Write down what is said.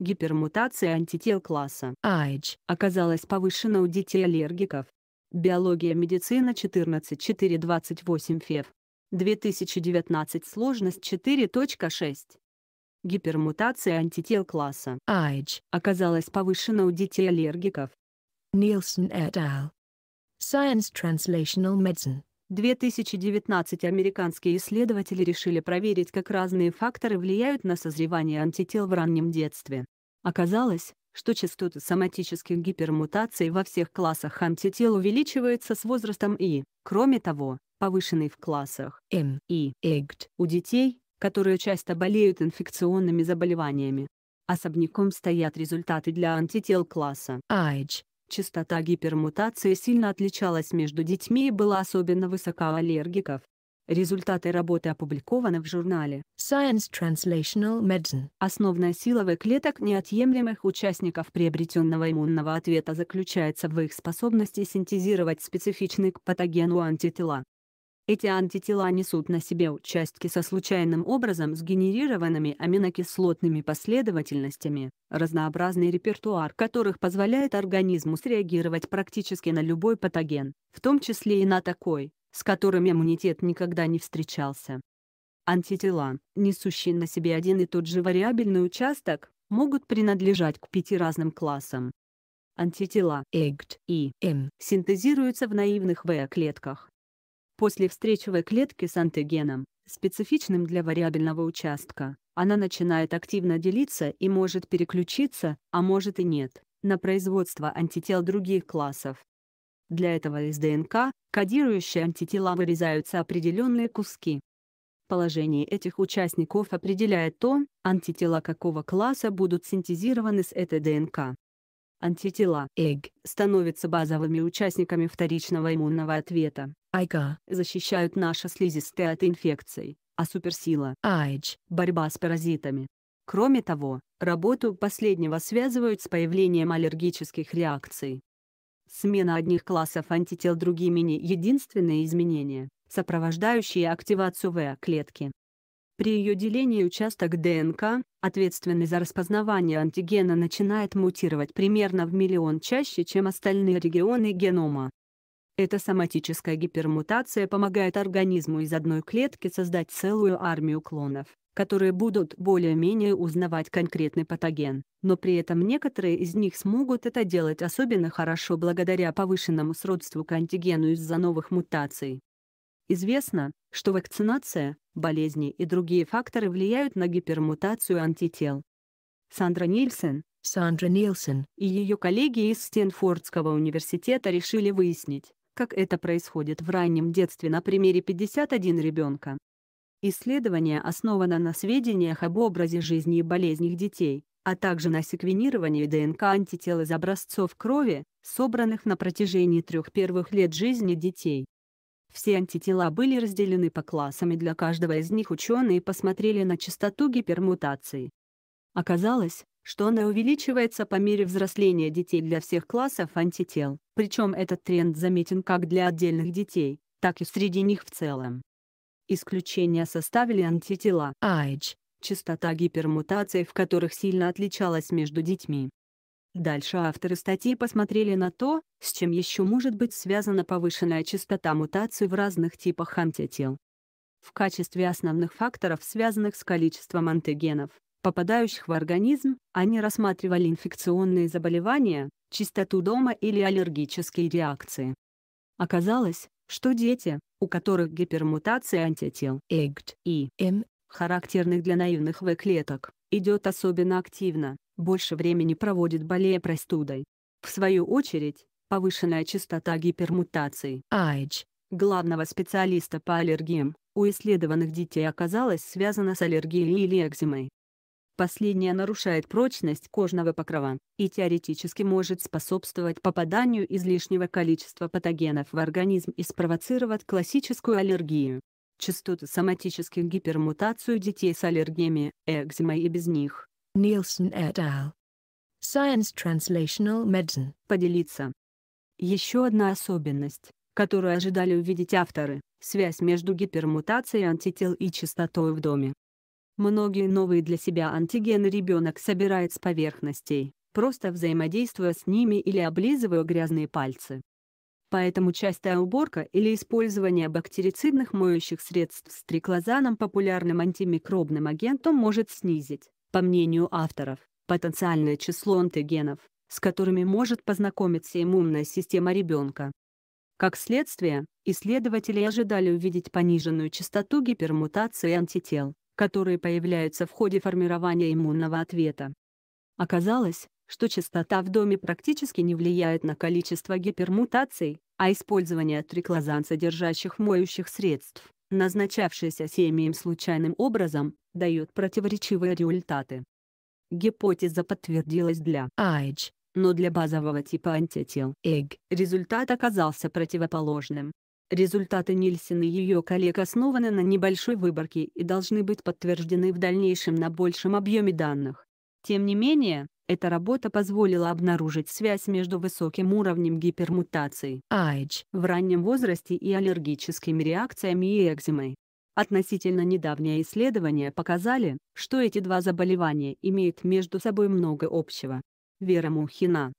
Гипермутация антител класса Age. оказалась повышена у детей аллергиков. Биология медицина 14428 ФЕВ. 2019 сложность 4.6. Гипермутация антител класса Age. оказалась повышена у детей аллергиков. Nielsen et al. Science Translational Medicine. 2019 американские исследователи решили проверить, как разные факторы влияют на созревание антител в раннем детстве. Оказалось, что частоты соматических гипермутаций во всех классах антител увеличиваются с возрастом и, кроме того, повышенный в классах Im. и Igt. у детей, которые часто болеют инфекционными заболеваниями. Особняком стоят результаты для антител класса. Age. Частота гипермутации сильно отличалась между детьми и была особенно высока у аллергиков. Результаты работы опубликованы в журнале Science Translational Medicine. Основная сила В клеток неотъемлемых участников приобретенного иммунного ответа заключается в их способности синтезировать специфичные к патогену антитела. Эти антитела несут на себе участки со случайным образом сгенерированными аминокислотными последовательностями, разнообразный репертуар которых позволяет организму среагировать практически на любой патоген, в том числе и на такой, с которым иммунитет никогда не встречался. Антитела, несущие на себе один и тот же вариабельный участок, могут принадлежать к пяти разным классам. Антитела Igt. и Im. синтезируются в наивных В-клетках. После встречи В-клетки с антигеном, специфичным для вариабельного участка, она начинает активно делиться и может переключиться, а может и нет, на производство антител других классов. Для этого из ДНК, кодирующие антитела вырезаются определенные куски. Положение этих участников определяет то, антитела какого класса будут синтезированы с этой ДНК. Антитела Ig. становятся базовыми участниками вторичного иммунного ответа, Iga. защищают наши слизистые от инфекций, а суперсила Age. – борьба с паразитами. Кроме того, работу последнего связывают с появлением аллергических реакций. Смена одних классов антител другими не единственные изменения, сопровождающие активацию В-клетки. При ее делении участок ДНК, ответственный за распознавание антигена начинает мутировать примерно в миллион чаще, чем остальные регионы генома. Эта соматическая гипермутация помогает организму из одной клетки создать целую армию клонов, которые будут более-менее узнавать конкретный патоген, но при этом некоторые из них смогут это делать особенно хорошо благодаря повышенному сродству к антигену из-за новых мутаций. Известно, что вакцинация, болезни и другие факторы влияют на гипермутацию антител. Сандра Нильсен Sandra Nielsen. и ее коллеги из Стэнфордского университета решили выяснить, как это происходит в раннем детстве на примере 51 ребенка. Исследование основано на сведениях об образе жизни и болезнях детей, а также на секвенировании ДНК антител из образцов крови, собранных на протяжении трех первых лет жизни детей. Все антитела были разделены по классам и для каждого из них ученые посмотрели на частоту гипермутации. Оказалось, что она увеличивается по мере взросления детей для всех классов антител, причем этот тренд заметен как для отдельных детей, так и среди них в целом. Исключения составили антитела, Age. частота гипермутаций в которых сильно отличалась между детьми. Дальше авторы статьи посмотрели на то, с чем еще может быть связана повышенная частота мутаций в разных типах антител. В качестве основных факторов, связанных с количеством антигенов, попадающих в организм, они рассматривали инфекционные заболевания, чистоту дома или аллергические реакции. Оказалось, что дети, у которых гипермутация антител Igt. и Im. характерных для наивных В-клеток, идет особенно активно, больше времени проводит болея простудой. В свою очередь, повышенная частота гипермутаций Age. главного специалиста по аллергиям у исследованных детей оказалась связана с аллергией или экзимой. Последняя нарушает прочность кожного покрова и теоретически может способствовать попаданию излишнего количества патогенов в организм и спровоцировать классическую аллергию. Частоты соматических гипермутаций у детей с аллергиями, экзимой и без них. Nielsen et al. Science Translational Medicine. Поделиться. Еще одна особенность, которую ожидали увидеть авторы – связь между гипермутацией антител и частотой в доме. Многие новые для себя антигены ребенок собирает с поверхностей, просто взаимодействуя с ними или облизывая грязные пальцы. Поэтому частая уборка или использование бактерицидных моющих средств с триклозаном популярным антимикробным агентом может снизить, по мнению авторов, потенциальное число антигенов, с которыми может познакомиться иммунная система ребенка. Как следствие, исследователи ожидали увидеть пониженную частоту гипермутации антител, которые появляются в ходе формирования иммунного ответа. Оказалось, что частота в доме практически не влияет на количество гипермутаций, а использование триклозан содержащих моющих средств, назначавшееся семьям случайным образом, дает противоречивые результаты. Гипотеза подтвердилась для IgE, но для базового типа антител IG, результат оказался противоположным. Результаты Нильсен и ее коллег основаны на небольшой выборке и должны быть подтверждены в дальнейшем на большем объеме данных. Тем не менее, эта работа позволила обнаружить связь между высоким уровнем гипермутаций IgE, в раннем возрасте и аллергическими реакциями и экзимой. Относительно недавние исследования показали, что эти два заболевания имеют между собой много общего. Вера Мухина,